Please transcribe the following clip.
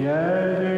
Yeah.